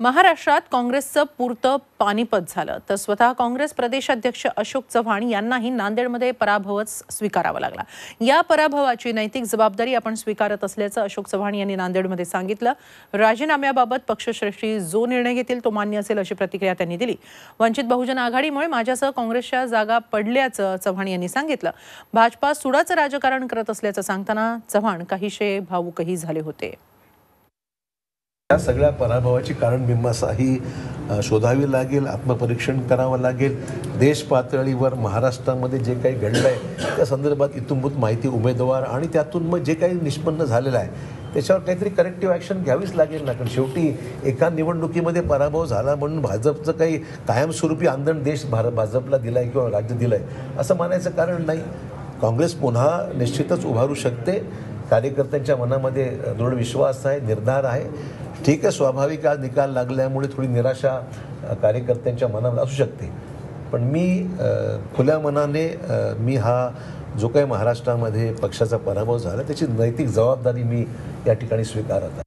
महाराष्ट्रात काँग्रेसचं पुरतं पानिपत झालं. तर स्वतः काँग्रेस प्रदेशाध्यक्ष अशोक चव्हाण यांनाही नांदेडमध्ये पराभवच स्वीकारावा लागला. या पराभवाची नैतिक जबाबदारी आपण स्वीकारत असल्याचं अशोक चव्हाण यांनी नांदेडमध्ये सांगितलं. राजीनाम्याबाबत पक्षश्रेष्ठी जो निर्णय घेतील तो मान्य असेल अशी प्रतिक्रिया त्यांनी दिली. वंचित बहुजन आघाडीमुळे माझ्यासह काँग्रेसच्या जागा पडल्याचं चव्हाण यांनी सांगितलं. भाजपा सुडाचं राजकारण करत असल्याचं सांगताना चव्हाण काहीशे भावूकही झाले होते. या सगळ्या पराभवाची कारण बिंबासाही शोधावी लागेल आत्मपरीक्षण करावं लागेल. देश पातळीवर महाराष्ट्रामध्ये जे काही घडलं आहे त्या संदर्भात इतुंभूत माहिती उमेदवार आणि त्यातून मग जे काही निष्पन्न झालेलं आहे त्याच्यावर काहीतरी करेक्टिव्ह ॲक्शन घ्यावीच लागेल ना? कारण शेवटी एका निवडणुकीमध्ये पराभव झाला म्हणून भाजपचं काही कायमस्वरूपी आंदण देश भार भाजपला दिला आहे किंवा राज्य दिलं आहे असं मानायचं कारण नाही. काँग्रेस पुन्हा निश्चितच उभारू शकते. कार्यकर्त्यांच्या मनामध्ये दृढ विश्वास आहे निर्धार आहे. ठीक आहे स्वाभाविक आज निकाल लागल्यामुळे थोडी निराशा कार्यकर्त्यांच्या मनामध्ये असू शकते. पण मी खुल्या मनाने मी हा जो काही महाराष्ट्रामध्ये पक्षाचा पराभव झाला त्याची नैतिक जबाबदारी मी या ठिकाणी स्वीकारत आहे.